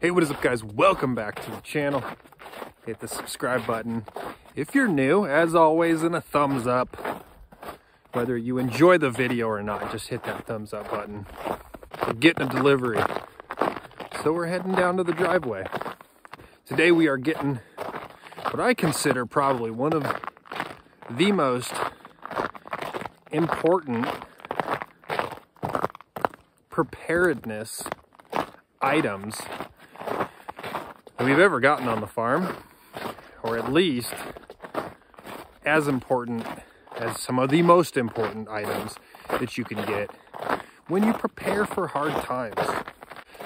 Hey, what is up guys? Welcome back to the channel. Hit the subscribe button. If you're new, as always, and a thumbs up. Whether you enjoy the video or not, just hit that thumbs up button. We're getting a delivery. So we're heading down to the driveway. Today we are getting what I consider probably one of the most important preparedness items we've ever gotten on the farm, or at least as important as some of the most important items that you can get when you prepare for hard times.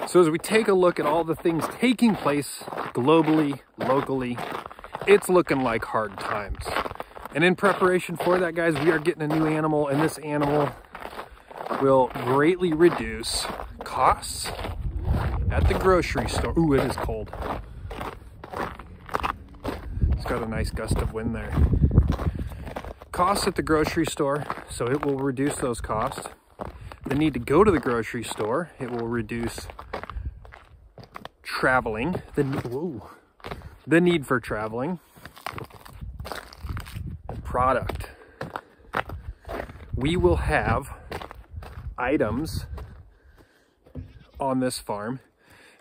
So as we take a look at all the things taking place globally, locally, it's looking like hard times. And in preparation for that, guys, we are getting a new animal, and this animal will greatly reduce costs at the grocery store. Ooh, it is cold. It's got a nice gust of wind there. Costs at the grocery store, so it will reduce those costs. The need to go to the grocery store, it will reduce traveling. The, whoa, the need for traveling. Product. We will have items on this farm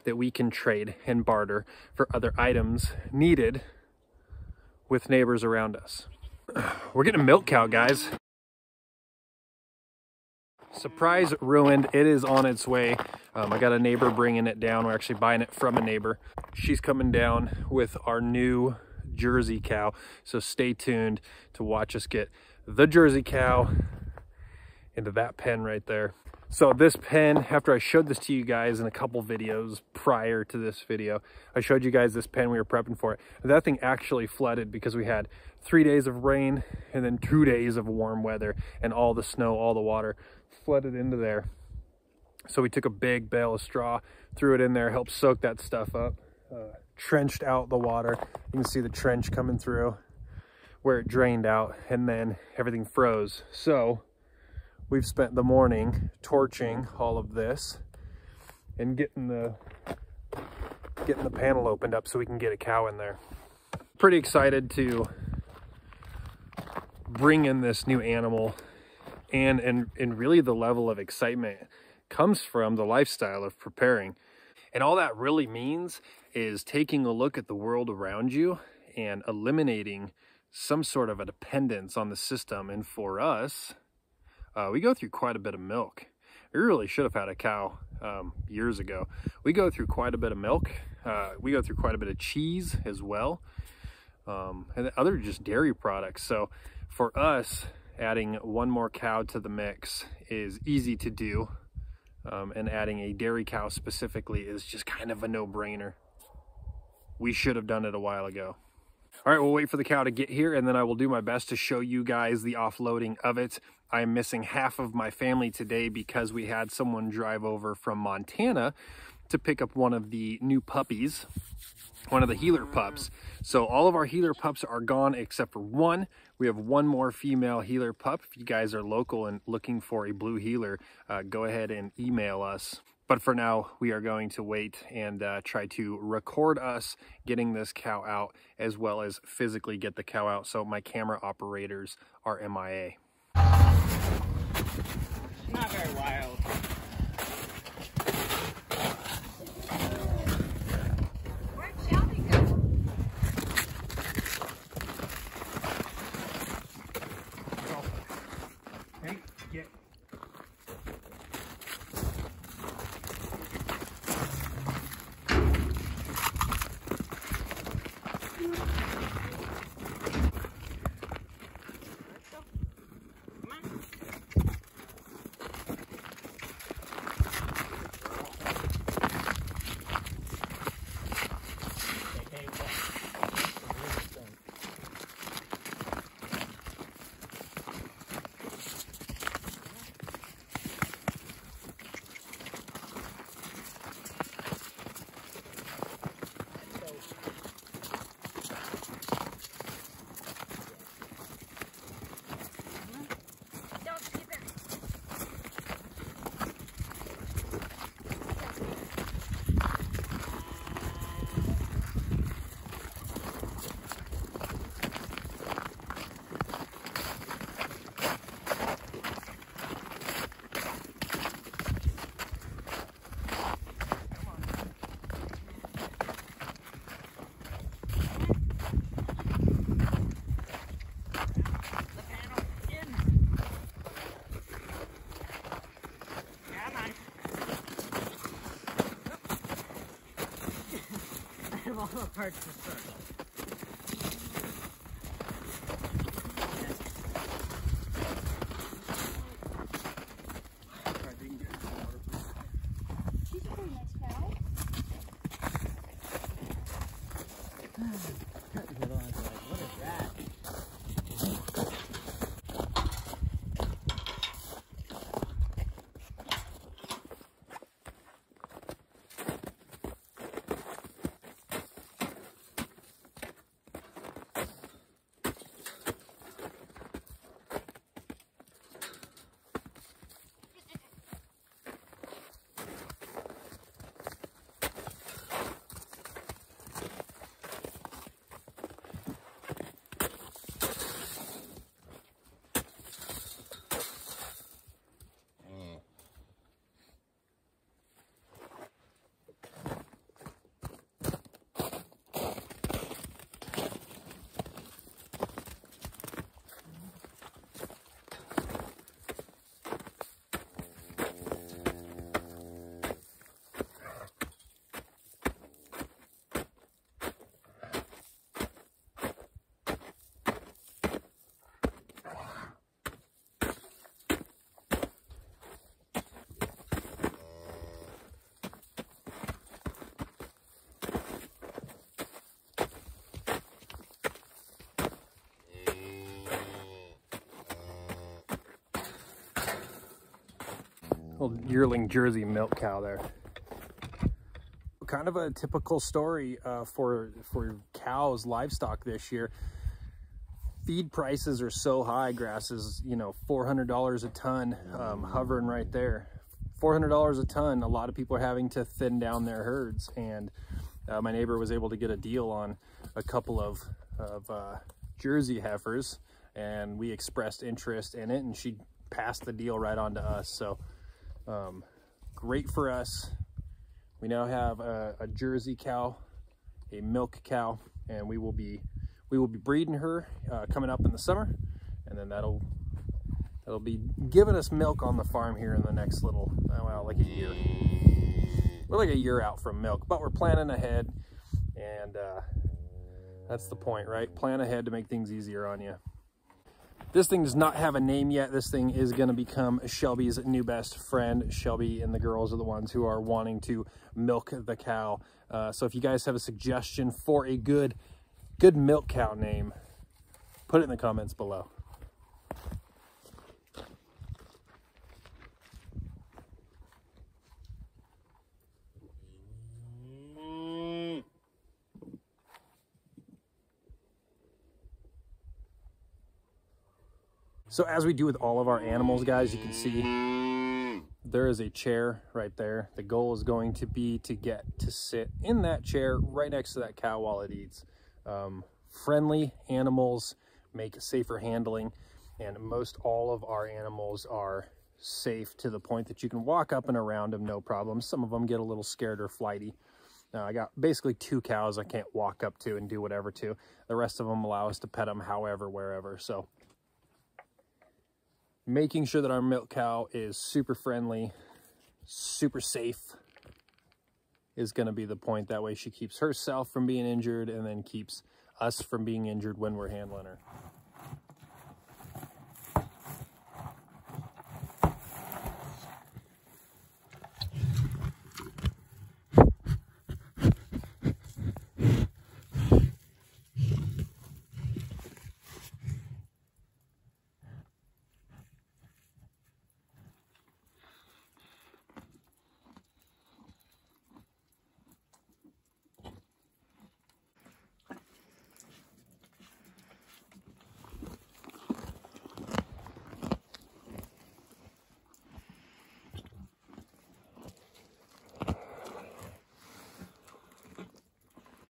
that we can trade and barter for other items needed with neighbors around us. We're getting a milk cow, guys. Surprise ruined. It is on its way. Um, I got a neighbor bringing it down. We're actually buying it from a neighbor. She's coming down with our new Jersey cow. So stay tuned to watch us get the Jersey cow into that pen right there. So this pen, after I showed this to you guys in a couple videos prior to this video, I showed you guys this pen we were prepping for it. That thing actually flooded because we had three days of rain and then two days of warm weather and all the snow, all the water flooded into there. So we took a big bale of straw, threw it in there, helped soak that stuff up, uh, trenched out the water. You can see the trench coming through where it drained out and then everything froze. So we've spent the morning torching all of this and getting the getting the panel opened up so we can get a cow in there. Pretty excited to bring in this new animal and and and really the level of excitement comes from the lifestyle of preparing. And all that really means is taking a look at the world around you and eliminating some sort of a dependence on the system. And for us, uh, we go through quite a bit of milk. We really should have had a cow um, years ago. We go through quite a bit of milk. Uh, we go through quite a bit of cheese as well. Um, and other just dairy products. So for us, adding one more cow to the mix is easy to do. Um, and adding a dairy cow specifically is just kind of a no-brainer. We should have done it a while ago. All right, we'll wait for the cow to get here and then I will do my best to show you guys the offloading of it. I'm missing half of my family today because we had someone drive over from Montana to pick up one of the new puppies, one of the heeler pups. So all of our heeler pups are gone except for one. We have one more female heeler pup. If you guys are local and looking for a blue heeler, uh, go ahead and email us. But for now, we are going to wait and uh, try to record us getting this cow out as well as physically get the cow out so my camera operators are MIA. Not very wild. Where'd Shelby go? Hey, get. All the parts little yearling Jersey milk cow there. Kind of a typical story uh, for for cows, livestock this year. Feed prices are so high. Grass is you know four hundred dollars a ton, um, hovering right there. Four hundred dollars a ton. A lot of people are having to thin down their herds, and uh, my neighbor was able to get a deal on a couple of of uh, Jersey heifers, and we expressed interest in it, and she passed the deal right on to us. So um, great for us. We now have a, a Jersey cow, a milk cow, and we will be we will be breeding her uh, coming up in the summer, and then that'll that'll be giving us milk on the farm here in the next little uh, well like a year. We're like a year out from milk, but we're planning ahead, and uh, that's the point, right? Plan ahead to make things easier on you. This thing does not have a name yet. This thing is going to become Shelby's new best friend. Shelby and the girls are the ones who are wanting to milk the cow. Uh, so if you guys have a suggestion for a good, good milk cow name, put it in the comments below. So as we do with all of our animals, guys, you can see there is a chair right there. The goal is going to be to get to sit in that chair right next to that cow while it eats. Um, friendly animals make safer handling and most all of our animals are safe to the point that you can walk up and around them no problem. Some of them get a little scared or flighty. Now I got basically two cows I can't walk up to and do whatever to. The rest of them allow us to pet them however, wherever. So making sure that our milk cow is super friendly, super safe is going to be the point. That way she keeps herself from being injured and then keeps us from being injured when we're handling her.